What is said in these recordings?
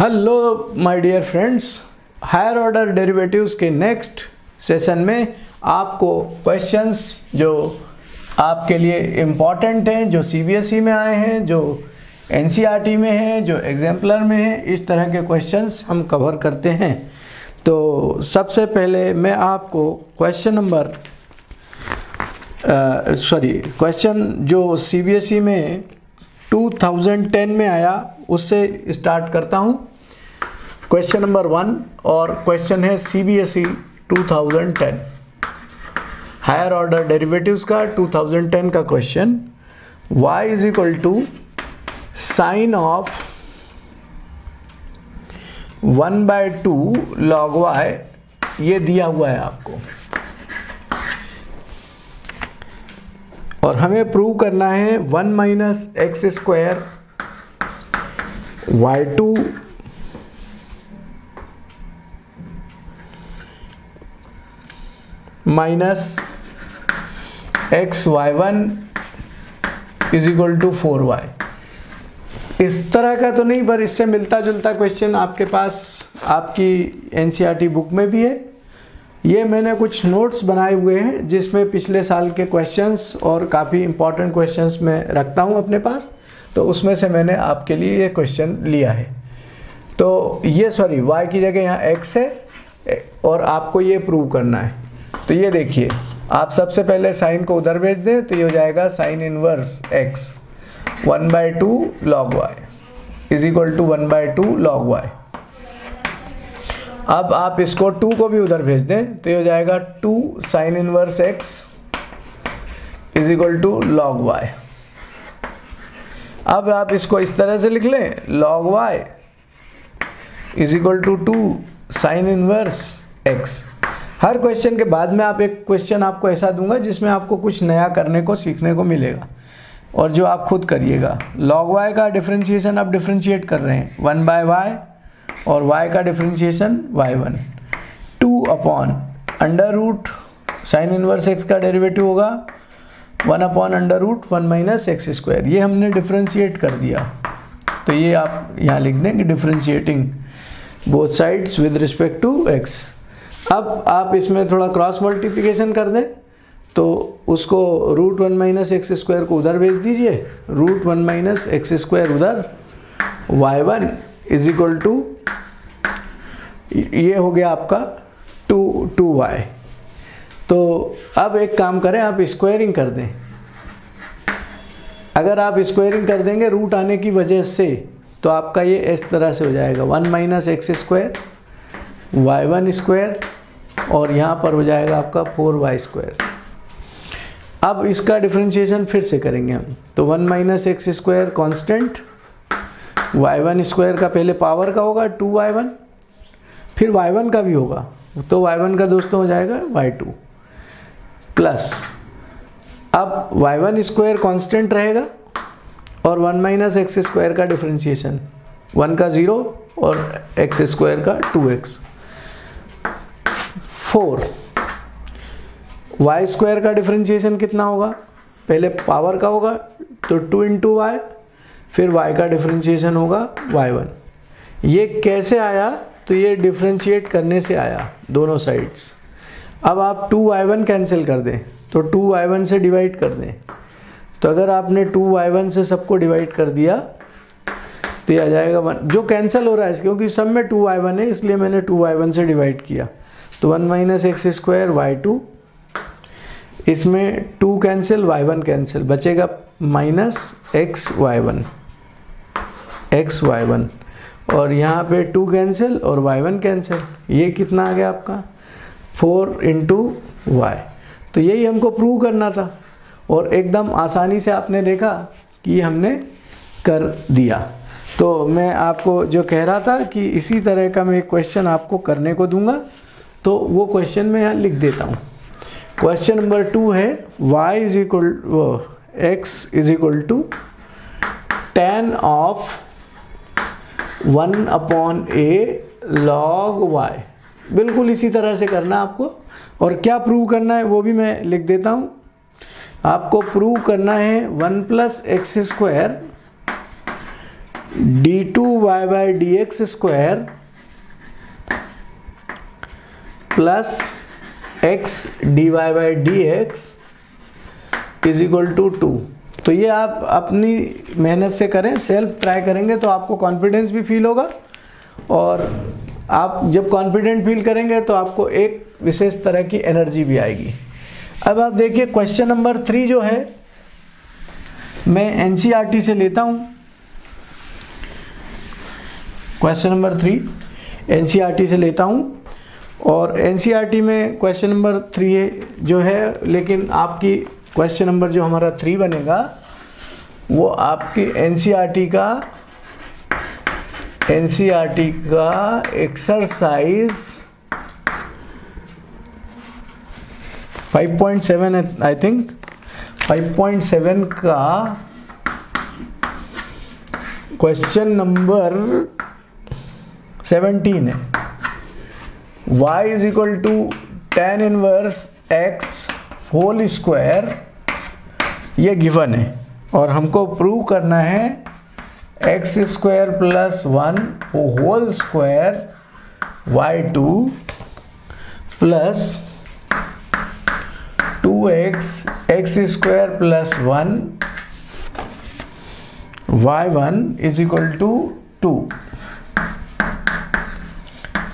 Hello my dear friends higher order derivatives के next session में आपको क्वेश्चंस जो आपके लिए इंपॉर्टेंट हैं, जो सीबीएसई में आए हैं, जो एनसीईआरटी में हैं, जो एग्जाम्पलर में हैं, इस तरह के क्वेश्चंस हम कवर करते हैं। तो सबसे पहले मैं आपको क्वेश्चन नंबर सॉरी क्वेश्चन जो सीबीएसई में 2010 में आया, उससे स्टार्ट करता हूँ। क्वेश्चन नंबर वन और क्वेश्चन है सीबीएसई 2010 हायर ऑर्डर डेरिवेटिव्स का 2010 का question y is equal to sine of one by two log y ये दिया हुआ है आपको। और हमें प्रूव करना है one minus x square y two minus x y one is equal to four y इस तरह का तो नहीं, पर इससे मिलता जुलता क्वेश्चन आपके पास, आपकी एनसीईआरटी बुक में भी है। ये मैंने कुछ नोट्स बनाए हुए हैं, जिसमें पिछले साल के क्वेश्चंस और काफ़ी इंपॉर्टेंट क्वेश्चंस मैं रखता हूँ अपने पास तो उसमें से मैंने आपके लिए ये क्वेश्चन लिया है। तो ये सॉरी वाई की जगह यहाँ एक्स है, और आपको ये प्रूव करना है। तो ये देखिए, आप सबसे पहले साइन को उधर भेज दें तो ये हो जाएगा sine inverse x one by two log y is equal to one by two log y अब आप इसको टू को भी उधर भेज दें तो ये हो जाएगा two sine inverse x is equal to log y. अब आप इसको इस तरह से लिख लें, log y is equal to two sine inverse x. Her question के बाद में आप एक क्वेश्चन आपको ऐसा दूँगा जिसमें आपको कुछ नया करने को, सीखने को मिलेगा। और जो आप खुद करिएगा। लॉग वाई का डिफ्रेंशिएशन आप डिफ्रेंशिएट कर रहे हैं। वन बाय वाई और y का differentiation y1 two upon under root sine inverse x का डेरिवेटिव होगा। One upon under root one minus x square ये हमने डिफ्रेंशिएट कर दिया। तो ये आप यहाँ लिख दें कि differentiating both sides with respect to x. अब आप इसमें थोड़ा क्रॉस मल्टीप्लिकेशन कर दें। तो उसको root one minus x square को उधर भेज दीजिए। Root one minus x square उधर y one is equal to ये हो गया आपका टू टू वाई तो अब एक काम करें, आप स्क्वायरिंग कर दें। अगर आप स्क्वायरिंग कर देंगे रूट आने की वजह से तो आपका ये इस तरह से हो जाएगा। One minus x square y one square और यहाँ पर हो जाएगा आपका फोर वाई स्क्वायर अब इसका डिफ्रेंशिएशन फिर से करेंगे हम। तो one minus x square constant y one square का पहले पावर का होगा टू वाई वन फिर वाई वन का भी होगा। तो वाई वन का दोस्तों हो जाएगा वाई टू प्लस अब वाई वन स्क्वायर कॉन्स्टेंट रहेगा और वन माइनस एक्स स्क्वायर का डिफ्रेंशिएशन वन का ज़ीरो और एक्स स्क्वायर का two x four y square का डिफ्रेंशिएशन कितना होगा? पहले पावर का होगा तो टू इंटू वाई फिर y का डिफ्रेंशिएशन होगा y1 ये कैसे आया? तो ये डिफ्रेंशिएट करने से आया दोनों साइड्स अब आप 2y1 कैंसिल कर दें तो 2y1 से डिवाइड कर दें. तो अगर आपने 2y1 से सबको डिवाइड कर दिया तो ये आ जाएगा वन जो कैंसिल हो रहा है क्योंकि सब में 2y1 है, इसलिए मैंने 2y1 से डिवाइड किया. तो one minus x square y two इसमें two cancel y one cancel बचेगा minus x y one x y one और यहाँ पे टू कैंसिल और वाई वन कैंसिल ये कितना आ गया आपका? फोर इंटू वाई तो यही हमको प्रूव करना था और एकदम आसानी से आपने देखा कि हमने कर दिया। तो मैं आपको जो कह रहा था कि इसी तरह का मैं एक क्वेश्चन आपको करने को दूँगा तो वो क्वेश्चन मैं यहाँ लिख देता हूँ। क्वेश्चन नंबर टू है, y is equal x is equal to tan of one upon a log y बिल्कुल इसी तरह से करना आपको। और क्या प्रूव करना है, वो भी मैं लिख देता हूँ। आपको प्रूव करना है one plus x square d two y by d x square plus x d y by d x is equal to two. तो ये आप अपनी मेहनत से करें सेल्फ ट्राई करेंगे तो आपको कॉन्फिडेंस भी फील होगा। और आप जब कॉन्फिडेंट फील करेंगे तो आपको एक विशेष तरह की एनर्जी भी आएगी। अब आप देखिए क्वेश्चन नंबर थ्री जो है, मैं एनसीईआरटी से लेता हूँ। क्वेश्चन नंबर थ्री एनसीईआरटी से लेता हूँ। और एनसीईआरटी में क्वेश्चन नंबर थ्री जो है, लेकिन आपकी क्वेश्चन नंबर जो हमारा थ्री बनेगा, वो आपकी एनसीईआरटी का एनसीईआरटी का एक्सरसाइज 5.7 आई थिंक 5.7 का क्वेश्चन नंबर 17 है. Y is equal to tan inverse x whole square ये गिवन है। और हमको प्रूव करना है x square plus one whole square y two plus two x x square plus one y one is equal to two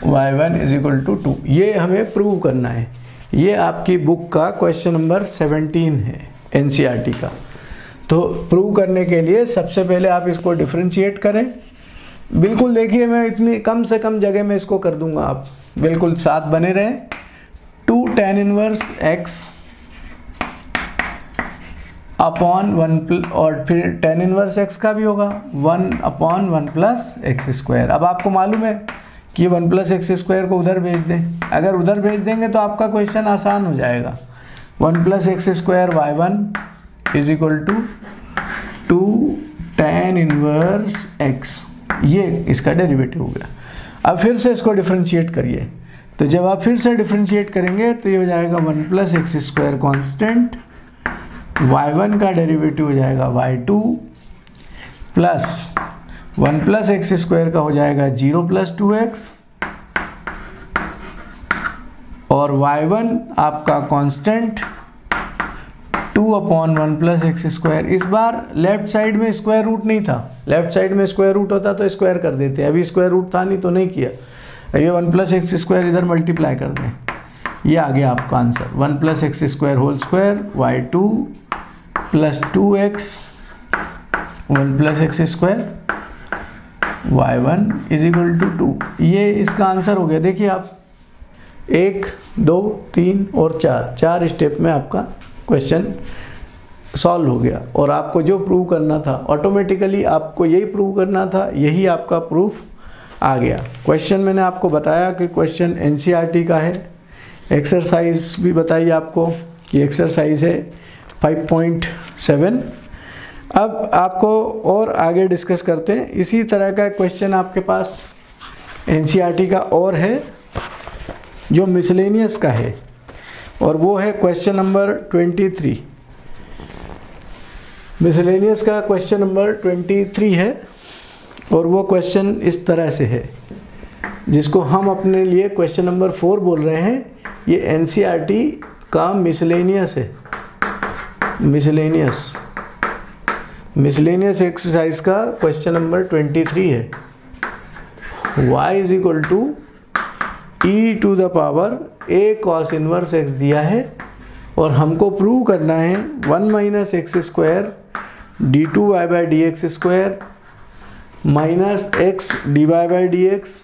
y one is equal to two ये हमें prove करना है। ये आपकी बुक का क्वेश्चन नंबर 17 है NCERT का। तो प्रूव करने के लिए सबसे पहले आप इसको डिफ्रेंशिएट करें। बिल्कुल देखिए, मैं इतनी कम से कम जगह में इसको कर दूँगा आप। बिल्कुल साथ बने रहें। Two tan inverse x upon one और फिर टेन इनवर्स एक्स का भी होगा। One upon one plus x square अब आपको मालूम है कि वन प्लस एक्स स्क्वायर को उधर भेज दें। अगर उधर भेज देंगे तो आपका क्वेश्चन आसान हो जाएगा। One plus x square y one is equal to two tan inverse x. ये इसका डेरिवेटिव हो गया। अब फिर से इसको डिफ्रेंशिएट करिए। तो जब आप फिर से डिफ्रेंशिएट करेंगे तो ये हो जाएगा one plus x square constant y one का डेरिवेटिव हो जाएगा y two plus one plus x square का हो जाएगा ज़ीरो प्लस टू एक्स। और वाई वन आपका constant two upon one plus x square. इस बार लेफ़्ट साइड में स्क्वायर रूट नहीं था। लेफ़्ट साइड में स्क्वायर रूट होता तो स्क्वायर कर देते। अभी स्क्वायर रूट था नहीं तो नहीं किया। ये वन प्लस एक्स स्क्वायर इधर मल्टीप्लाई कर दें। ये आ गया आपका answer. One plus x square whole square, y two plus two x, one plus x square. Y one is equal to two ये इसका आंसर हो गया। देखिए आप, एक, दो, तीन और चार। चार स्टेप में आपका क्वेश्चन सॉल्व हो गया। और आपको जो प्रूव करना था ऑटोमेटिकली आपको यही प्रूव करना था, यही आपका प्रूफ आ गया। क्वेश्चन मैंने आपको बताया कि क्वेश्चन एन e का है। एक्सरसाइज भी बताइए आपको कि एक्सरसाइज है 5.7 अब आपको और आगे डिस्कस करते हैं। इसी तरह का क्वेश्चन आपके पास एन e का और है, जो मिसलेनियस का है, और वो है क्वेश्चन नंबर 23 मिसलेनियस का क्वेश्चन नंबर 23 है, और वो क्वेश्चन इस तरह से है, जिसको हम अपने लिए क्वेश्चन नंबर फोर बोल रहे हैं। ये एन e का मिसलेनियस है। मिसलेनियस मिसलेनियस एक्सरसाइज का क्वेश्चन नंबर 23 है। Y is equal to e to the power a cos inverse x दिया है और हमको प्रूव करना है one minus x square d two y by d x square minus x d y by d x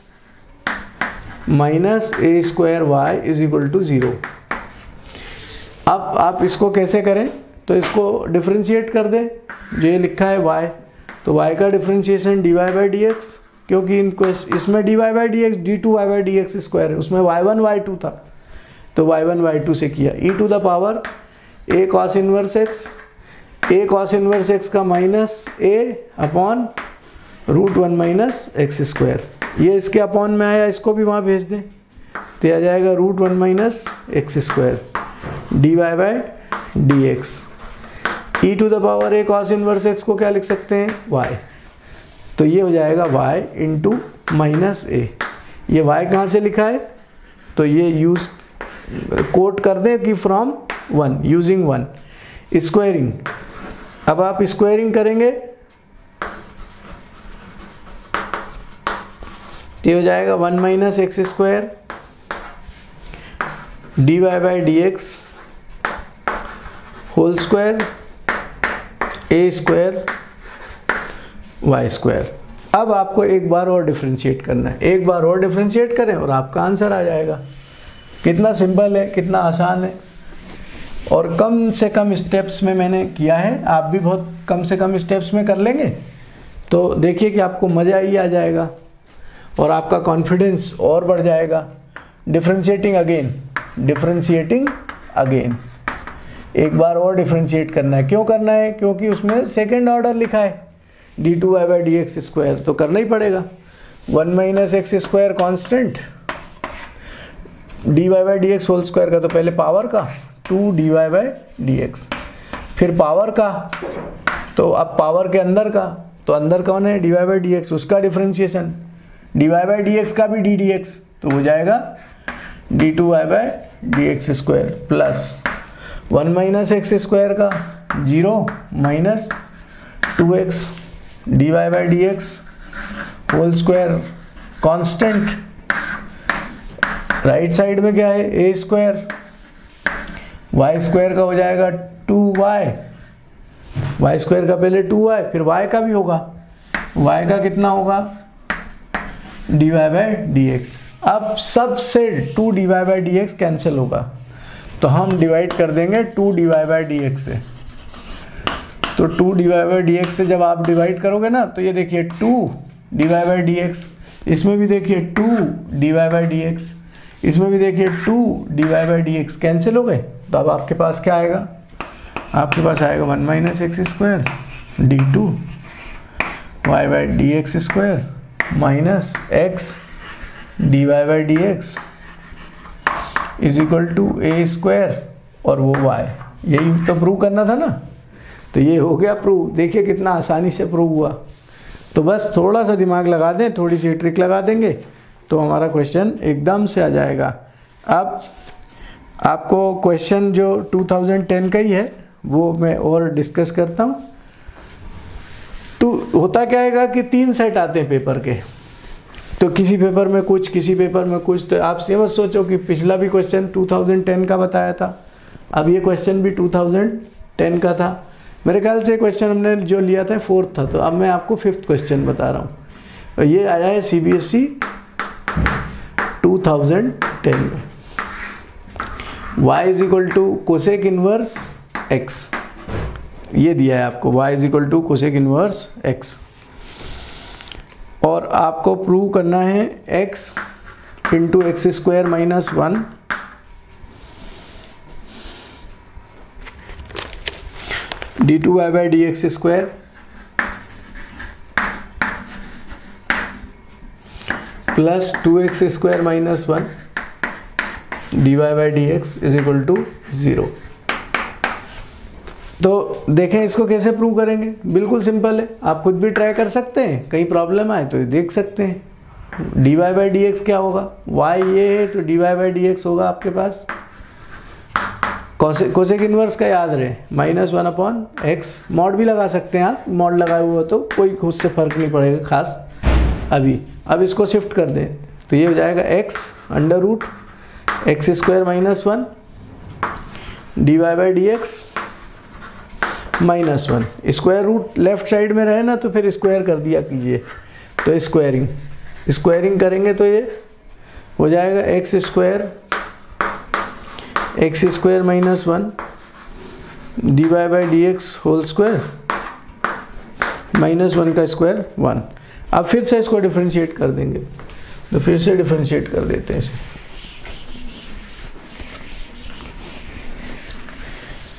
minus a square y is equal to zero अब आप इसको कैसे करें? तो इसको डिफ्रेंशिएट कर दें। जो ये लिखा है y तो y का differentiation d y by d x क्योंकि इनको इसमें d y by d x d two y by d x square है। उसमें वाई वन वाई टू था। तो वाई वन वाई टू से किया। E to the power a cos inverse x a cos inverse x का minus a upon root one minus x square ये इसके upon में आया, इसको भी वहाँ भेज दें। तो आ जाएगा root one minus x square d y by d x e to the power a cos inverse x को क्या लिख सकते हैं? वाई तो ये हो जाएगा y इंटू माइनस ए ये वाई कहाँ से लिखा है? तो ये यूज़ कोट कर दें कि from one using one squaring अब आप स्क्वायरिंग करेंगे। ये हो जाएगा one minus x square d y by d x whole square a square y square अब आपको एक बार और डिफ्रेंशिएट करना है। एक बार और डिफ्रेंशिएट करें और आपका आंसर आ जाएगा। कितना सिंपल है, कितना आसान है। और कम से कम स्टेप्स में मैंने किया है। आप भी बहुत कम से कम स्टेप्स में कर लेंगे। तो देखिए कि आपको मज़ा ही आ जाएगा और आपका कॉन्फिडेंस और बढ़ जाएगा। डिफ्रेंशिएटिंग अगेन डिफ्रेंशिएटिंग अगेन एक बार और डिफ्रेंशिएट करना है। क्यों करना है? क्योंकि उसमें सेकेंड ऑर्डर लिखा है। D two y by d x square तो करना ही पड़ेगा। One minus x square constant d y by d x whole square का तो पहले पावर का two d y by d x फिर पावर का तो अब पावर के अंदर का तो अंदर कौन है? D y by d x उसका differentiation d y by d x का भी डी डी एक्स तो हो जाएगा d two y by d x square plus one minus x square का zero minus two x d y by d x whole square constant right side में क्या है? ए square. Y square का हो जाएगा टू वाई। वाई स्क्वायर का पहले to Y, फिर वाई का भी होगा। वाई का कितना होगा? D y by d x. अब सबसे two d y by d x cancel होगा। तो हम डिवाइड कर देंगे two d y by d x से। तो two d y by d x से जब आप डिवाइड करोगे ना तो ये देखिए two d y by d x इसमें भी देखिए two d y by d x इसमें भी देखिए two d y by d x cancel हो गए? तो अब आपके पास क्या आएगा? आपके पास आएगा one minus x square d two y by d x square minus x d y by d x is equal to a square और वो वाई यही तो प्रूव करना था ना? तो ये हो गया प्रूव देखिए कितना आसानी से प्रूव हुआ। तो बस थोड़ा सा दिमाग लगा दें, थोड़ी सी ट्रिक लगा देंगे तो हमारा क्वेश्चन एकदम से आ जाएगा। अब आपको क्वेश्चन जो 2010 का ही है, वो मैं और डिस्कस करता हूँ। तो होता क्या है कि तीन सेट आते हैं पेपर के। तो किसी पेपर में कुछ, किसी पेपर में कुछ तो आप ये मत सोचो कि पिछला भी क्वेश्चन 2010 का बताया था। अब ये क्वेश्चन भी 2010 का था। मेरे ख्याल से क्वेश्चन हमने जो लिया था फोर्थ था। तो अब मैं आपको फिफ्थ क्वेश्चन बता रहा हूँ। ये आया है C B S E two thousand ten में। Y is equal to cosec inverse x ये दिया है आपको। Y is equal to cosec inverse x और आपको प्रूव करना है x into x square minus one d two y by d x square plus two x square minus one d y by d x is equal to zero देखें इसको कैसे prove करेंगे? बिल्कुल simple है। आप खुद भी ट्राई कर सकते हैं। कहीं प्रॉब्लम आए तो देख सकते हैं। D y by d x क्या होगा? वाई ये है तो d y by d x होगा आपके पास। कोसेक इनवर्स का याद रहे। Minus one upon x mod भी लगा सकते हैं आप। मॉड लगाए हुए तो कोई खुद से फ़र्क नहीं पड़ेगा खास अभी। अब इसको शिफ्ट कर दें। तो ये हो जाएगा x under root x square minus one d y by d x minus one. Square root left side में रहे ना तो फिर स्क्वायर कर दिया कीजिए। तो स्क्वायरिंग। स्क्वायरिंग करेंगे तो ये हो जाएगा x square. X square minus one d y by d x whole square minus one का स्क्वायर वन। अब फिर से इसको डिफ्रेंशिएट कर देंगे। तो फिर से डिफ्रेंशिएट कर देते हैं इसे।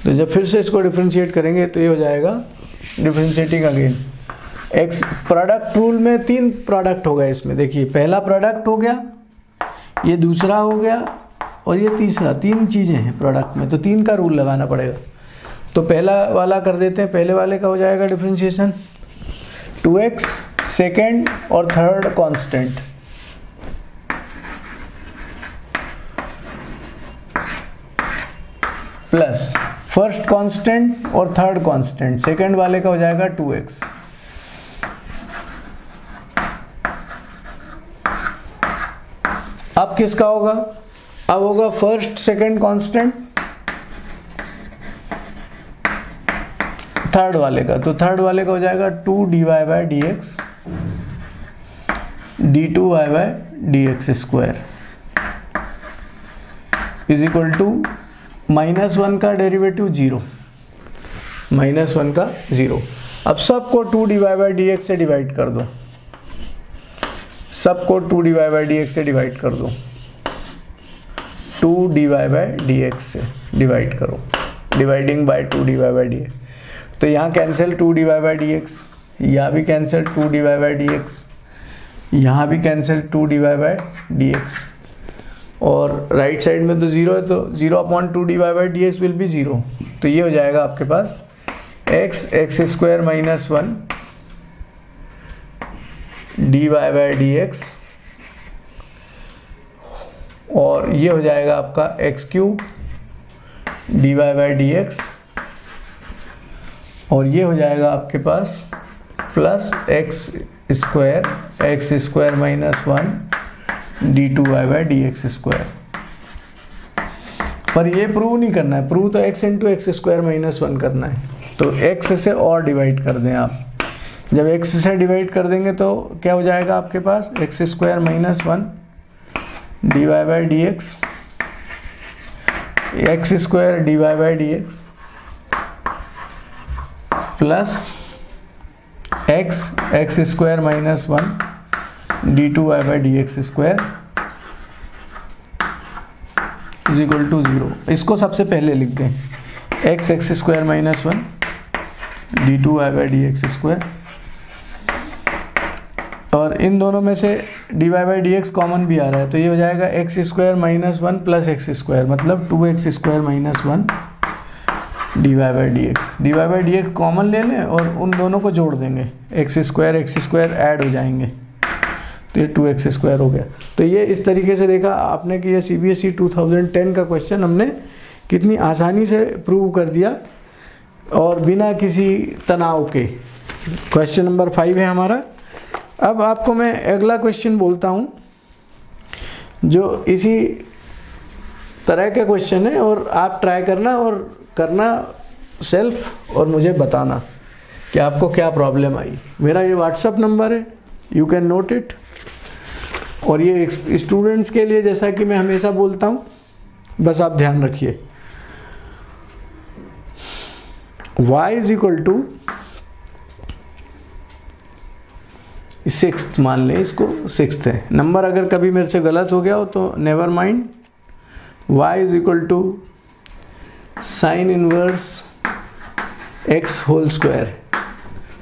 तो जब फिर से इसको डिफ्रेंशिएट करेंगे तो ये हो जाएगा differentiating again x product rule में तीन प्रोडक्ट हो गए इसमें। देखिए, पहला प्रोडक्ट हो गया, ये दूसरा हो गया, और ये तीसरा। तीन चीज़ें हैं प्रोडक्ट में तो तीन का रूल लगाना पड़ेगा। तो पहला वाला कर देते हैं, पहले वाले का हो जाएगा डिफ्रेंशिएशन टू एक्स सेकेंड और third constant plus first constant और थर्ड कांस्टेंट, सेकंड वाले का हो जाएगा टू एक्स। अब किसका होगा? अब होगा फ़र्स्ट, सेकंड कांस्टेंट, थर्ड वाले का। तो थर्ड वाले का हो जाएगा two d y by d x, d two y by d x square. Is equal to minus one का डेरिवेटिव ज़ीरो। माइनस वन का ज़ीरो। अब सबको two d y by d x से डिवाइड कर दो। सबको two d y by d से divide कर दो। Two d y by d x से डिवाइड करो। Dividing by two d y by d तो यहाँ cancel two d y by d x यहाँ भी cancel two d y by d x यहाँ भी cancel two d y by d x और right side में तो ज़ीरो है तो zero upon two d y by d x will be zero तो ये हो जाएगा आपके पास x x square minus one d y by d x और ये हो जाएगा आपका x cube d y by d x और ये हो जाएगा आपके पास plus x square x square minus one d two y by d x square पर ये प्रूव नहीं करना है। प्रूव तो x into x square minus one करना है। तो एक्स से और डिवाइड कर दें आप। जब एक्स से डिवाइड कर देंगे तो क्या हो जाएगा आपके पास? X square minus one d y by d x x square d y by d x plus x x square minus one d two y by d x square is equal to zero इसको सबसे पहले लिख दें। X x square minus one d two y by d x square और इन दोनों में से d y by d x common भी आ रहा है तो ये हो जाएगा x square minus one plus x square मतलब two x square minus one d y by d x d y by d x common ले लें और उन दोनों को जोड़ देंगे। X square x square add हो जाएँगे। तो ये टू एक्स स्क्वायर हो गया। तो ये इस तरीके से देखा आपने कि ये C B S E two thousand ten का क्वेश्चन हमने कितनी आसानी से प्रूव कर दिया और बिना किसी तनाव के। क्वेश्चन नंबर फाइव है हमारा। अब आपको मैं अगला क्वेश्चन बोलता हूँ, जो इसी तरह का क्वेश्चन है और आप ट्राई करना और करना सेल्फ और मुझे बताना कि आपको क्या प्रॉब्लम आई। मेरा ये व्हाट्सअप नंबर है यू कैन नोट इट और ये स्टूडेंट्स के लिए जैसा कि मैं हमेशा बोलता हूँ, बस आप ध्यान रखिए। Y is equal to six मान लें इसको सिक्स है। नंबर अगर कभी मेरे से गलत हो गया हो तो never mind y is equal to sine inverse x whole square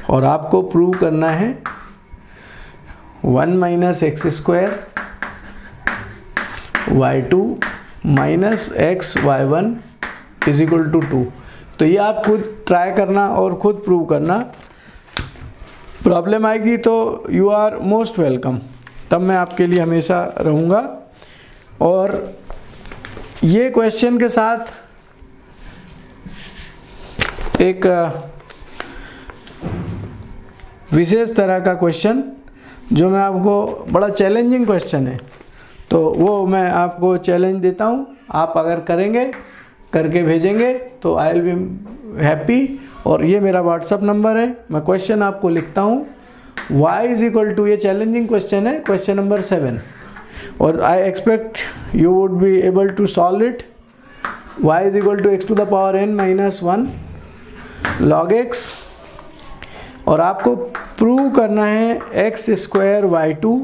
और आपको प्रूव करना है one minus x square y two minus x y one is equal to two. तो ये आप खुद ट्राई करना और खुद प्रूव करना। प्रॉब्लम आएगी तो यू आर मोस्ट वेलकम। तब मैं आपके लिए हमेशा रहूँगा। और ये क्वेश्चन के साथ एक विशेष तरह का क्वेश्चन जो मैं आपको, बड़ा चैलेंजिंग क्वेश्चन है। तो वो मैं आपको चैलेंज देता हूँ। आप अगर करेंगे, करके भेजेंगे तो आई विल बी हैप्पी और ये मेरा व्हाट्सअप नंबर है। मैं क्वेश्चन आपको लिखता हूँ। वाई इज़ इक्वल टू ये चैलेंजिंग क्वेश्चन है क्वेश्चन नंबर सेवन और I expect you would be able to solve it y is equal to x to the power n minus one log x और आपको prove करना है x square y two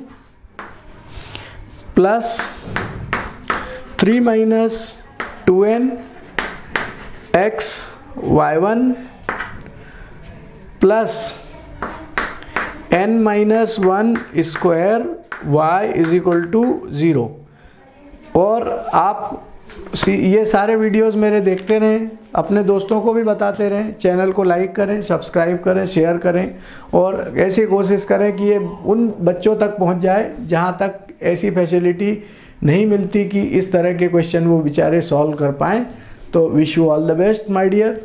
plus three minus two n x y one plus n minus one square y is equal to zero और आप ये सारे videos मेरे देखते रहें, अपने दोस्तों को भी बताते रहें चैनल को लाइक करें सब्सक्राइब करें शेयर करें, और ऐसी कोशिश करें कि ये उन बच्चों तक पहुँच जाए, जहाँ तक ऐसी फैसिलिटी नहीं मिलती कि इस तरह के क्वेश्चन वो बेचारे सॉल्व कर पाएँ। तो wish you all the best my dear